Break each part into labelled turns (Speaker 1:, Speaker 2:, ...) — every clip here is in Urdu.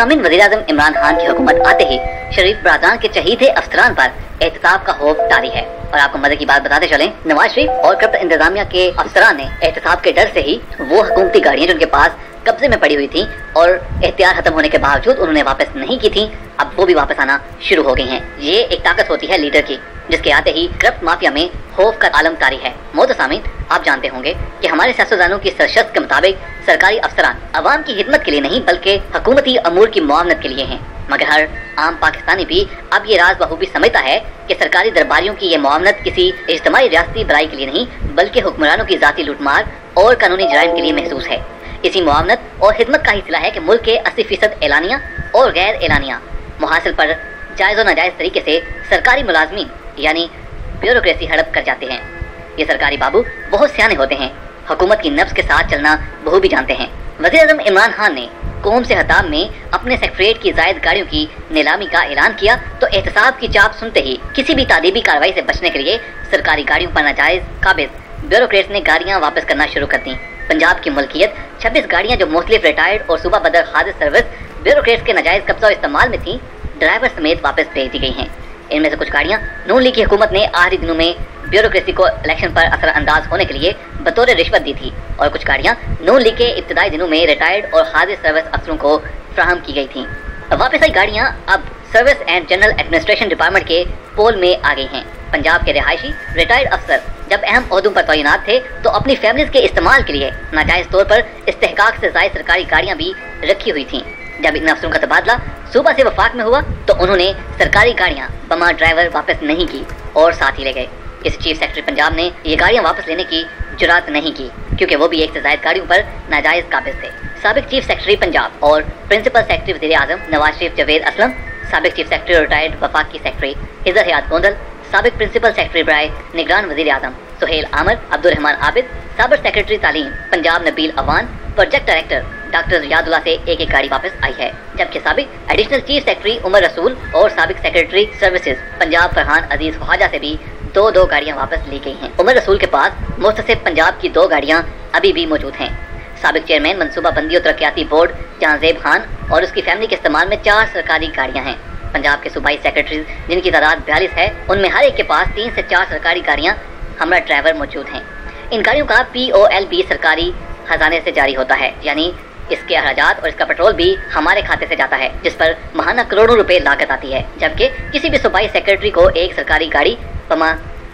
Speaker 1: سامن وزیر اعظم عمران خان کی حکومت آتے ہی شریف برادران کے چہیدے افسران پر احتساب کا خوف تاری ہے۔ اور آپ کو مزے کی بات بتاتے چلیں، نواز شریف اور کرپٹ انتظامیہ کے افسران نے احتساب کے ڈر سے ہی وہ حکومتی گاڑیاں جن کے پاس قبضے میں پڑی ہوئی تھیں اور احتیاط ختم ہونے کے باوجود انہوں نے واپس نہیں کی تھیں، اب وہ بھی واپس آنا شروع ہو گئی ہیں۔ یہ ایک طاقت ہوتی ہے لیڈر کی، جس کے آتے ہی کرپٹ مافیا میں خوف کا عالم تاری ہے۔ موت سامن آپ جانتے ہوں گے کہ ہمارے سیاستدانوں کی سرشست کے مطابق سرکاری افسران عوام کی خدمت کے لیے نہیں، بلکہ حکومتی امور کی معاونت کے لیے ہیں۔ مگر ہر عام پاکستانی بھی اب یہ راز بخوبی سمجھتا ہے کہ سرکاری درباریوں کی یہ معاونت کسی اجتماعی ریاستی برائی کے لیے نہیں، بلکہ حکمرانوں کی ذاتی لوٹ مار اور قانونی جرائم کے لیے محسوس ہے۔ اسی معاونت اور خدمت کا حصہ ہے کہ ملک کے اسی فیصد اعلانیہ اور غیر اعلانیہ محاصل پر جائز و ناجائز طریقے سے سرکاری ملازمین یعنی بیوروکریسی ہڑپ کر جاتے ہیں۔ یہ سرکاری بابو بہت سیانے ہوتے ہیں۔ حکومت کی نفس کے ساتھ چلنا بہو بھی جانتے ہیں۔ وزیر اعظم عمران خان نے قوم سے حتاب میں اپنے سیکٹریٹ کی زائد گاڑیوں کی نیلامی کا اعلان کیا تو احتساب کی چاپ سنتے ہی کسی بھی تعلیمی کارروائی سے بچنے کے لیے سرکاری گاڑیوں پر ناجائز قابض بیوروکریٹس نے گاڑیاں واپس کرنا شروع کر دیں۔ پنجاب کی ملکیت، چھبیس گاڑیاں جو مختلف ریٹائرڈ اور صوبہ بدر حاضر سروس بیوروکریٹس کے ناجائز قبضہ و استعمال میں تھیں، ڈرائیور سمیت واپس بھیج دی گئی ہیں۔ ان میں سے کچھ گاڑیاں نون لیگ کی حکومت نے آخری دنوں میں بیوروکریسی کو الیکشن پر اثر انداز ہونے کے لیے بطور رشوت دی تھی اور کچھ گاڑیاں نون لیگ کے ابتدائی دنوں میں ریٹائرڈ اور حاضر سروس افسروں کو فراہم کی گئی تھیں۔ واپس آئی گاڑیاں اب service and general administration department کے پول میں آ گئی ہیں۔ پنجاب کے رہائشی، ریٹائرڈ افسر جب اہم عہدوں پر تعینات تھے تو اپنی فیملیز کے استعمال کے لیے ناجائز طور پر استحقاق سے زائد سرکاری گاڑیاں بھی رکھی ہوئی تھیں۔ جب ان افسروں کا تبادلہ صوبہ سے وفاق میں ہوا تو انہوں نے سرکاری گاڑیاں بما ڈرائیور واپس نہیں کی اور ساتھ ہی لے گئے۔ اس چیف سیکٹری پنجاب نے یہ گاڑیاں واپس لینے کی جرات نہیں کی کیونکہ وہ بھی ایک سے زائد گاڑیوں پر ناجائز قابض تھے۔ سابق چیف سیکٹری پنجاب اور پرنسپل سیکٹری وزیر اعظم نواز شریف جوید اسلم، سابق چیف سیکٹری اور ریٹائرڈ کی سیکٹری حضر حیات گوندل سابق پرنسپل سیکرٹری برائے نگران وزیر اعظم سہیل عامر عبد الرحمان عابد، سابق سیکرٹری تعلیم Punjab Nabil Awan, project director doctor Riaz Ullah سے ایک ایک گاڑی واپس آئی ہے۔ جبکہ سابق ایڈیشنل چیف سیکرٹری عمر رسول اور سابق سیکرٹری سروسز پنجاب فرحان عزیز خواجہ سے بھی دو دو گاڑیاں واپس لی گئی ہیں۔ عمر رسول کے پاس مستصف پنجاب کی دو گاڑیاں ابھی بھی موجود ہیں۔ سابق چیئرمین منصوبہ بندی اور ترقیاتی بورڈ جہاں زیب خان اور اس کی فیملی کے استعمال میں چار سرکاری گاڑیاں ہیں۔ پنجاب کے صوبائی سیکرٹریز جن کی تعداد بیالیس ہے، ان میں ہر ایک کے پاس تین سے چار سرکاری گاڑیاں ہمراہ ڈرائیور موجود ہیں۔ ان گاڑیوں کا پی او ایل بی سرکاری خزانے سے جاری ہوتا ہے یعنی اس کے اخراجات اور اس کا پٹرول بھی ہمارے کھاتے سے جاتا ہے، جس پر ماہانہ کروڑوں روپے لاگت آتی ہے۔ جبکہ کسی بھی صوبائی سیکرٹری کو ایک سرکاری گاڑی پما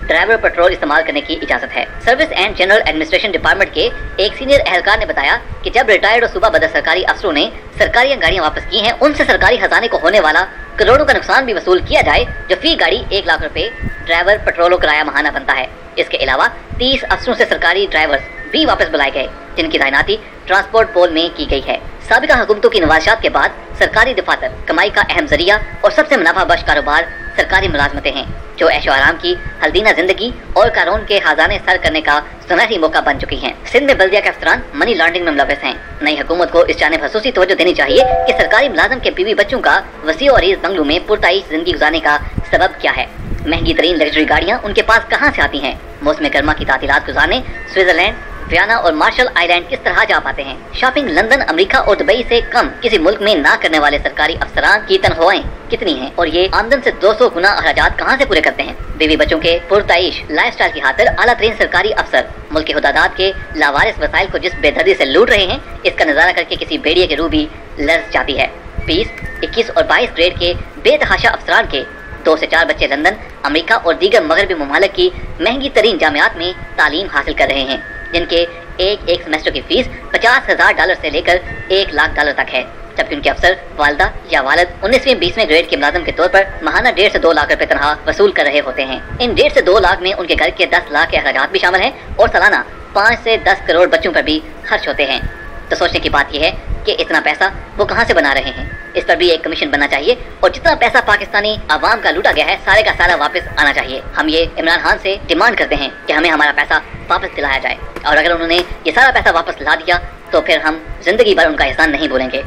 Speaker 1: ڈرائیور پٹرول استعمال کرنے کی اجازت ہے۔ Service and general administration department کے ایک سینئر اہلکار نے بتایا کہ جب ریٹائرڈ اور صوبہ بدر سرکاری افسروں نے سرکاری گاڑیاں واپس کی ہیں، ان سے سرکاری خزانے کو ہونے والا کروڑوں کا نقصان بھی وصول کیا جائے جو فی گاڑی ایک لاکھ روپے ڈرائیور پٹرول و کرایہ مہانہ بنتا ہے۔ اس کے علاوہ تیس افسروں سے سرکاری ڈرائیور بھی واپس بلائے گئے، جن کی تعیناتی ٹرانسپورٹ پول میں کی گئی ہے۔ سابقہ حکومتوں کی نوازشات کے بعد سرکاری دفاتر کمائی کا اہم ذریعہ اور سب سے منافع بخش کاروبار سرکاری ملازمتیں ہیں، جو ایش و آرام کی حلدینہ زندگی اور قانون کے خزانے سر کرنے کا سنہری موقع بن چکی ہیں۔ سندھ میں بلدیہ کے افسران منی لانڈرنگ میں ملوث ہیں۔ نئی حکومت کو اس جانب خصوصی توجہ دینی چاہیے کہ سرکاری ملازم کے بیوی بچوں کا وسیع اور عیز بنگلو میں پرتعیش زندگی گزارنے کا سبب کیا ہے۔ مہنگی ترین لگژری گاڑیاں ان کے پاس کہاں سے آتی ہیں؟ موسم گرما کی تعطیلات گزارنے، سوئٹزرلینڈ ویانا اور مارشل آئی لینڈ کس طرح جا پاتے ہیں؟ شاپنگ لندن، امریکہ اور دبئی سے کم کسی ملک میں نہ کرنے والے سرکاری افسران کی تنخواہیں کتنی ہیں؟ اور یہ آمدن سے دو سو گنا اخراجات کہاں سے پورے کرتے ہیں؟ بیوی بچوں کے پرتعیش، لائف سٹائل کی خاطر اعلیٰ ترین سرکاری افسر، ملک حدادات کے لاوارس وسائل کو جس بے دردی سے لوٹ رہے ہیں، اس کا نظارہ کر کے کسی بیڑیے کے روح بھی لرز جاتی ہے۔ بیس، اکیس اور بائیس گریڈ کے بے تحاشا افسران کے دو سے چار بچے لندن، امریکہ اور دیگر مغربی ممالک کی مہنگی ترین جامعات میں تعلیم حاصل کر رہے ہیں۔ جن کے ایک ایک سمیسٹر کی فیس پچاس ہزار ڈالر سے لے کر ایک لاکھ ڈالر تک ہے۔ جبکہ ان کے افسر والدہ یا والد انیسویں بیسویں گریڈ کے ملازم کے طور پر ماہانہ ڈیڑھ سے دو لاکھ روپے تنہا وصول کر رہے ہوتے ہیں۔ ان ڈیڑھ سے دو لاکھ میں ان کے گھر کے دس لاکھ کے اخراجات بھی شامل ہیں اور سالانہ پانچ سے دس کروڑ بچوں پر بھی خرچ ہوتے ہیں۔ تو سوچنے کی بات یہ ہے کہ اتنا پیسہ وہ کہاں سے بنا رہے ہیں؟ اس پر بھی ایک کمیشن بننا چاہیے اور جتنا پیسہ پاکستانی عوام کا لوٹا گیا ہے، سارے کا سارا واپس آنا چاہیے۔ ہم یہ عمران خان سے ڈیمانڈ کرتے ہیں کہ ہمیں ہمارا پیسہ واپس دلایا جائے۔ اور اگر انہوں نے یہ سارا پیسہ واپس لا دیا، تو پھر ہم زندگی بھر ان کا احسان نہیں بولیں گے۔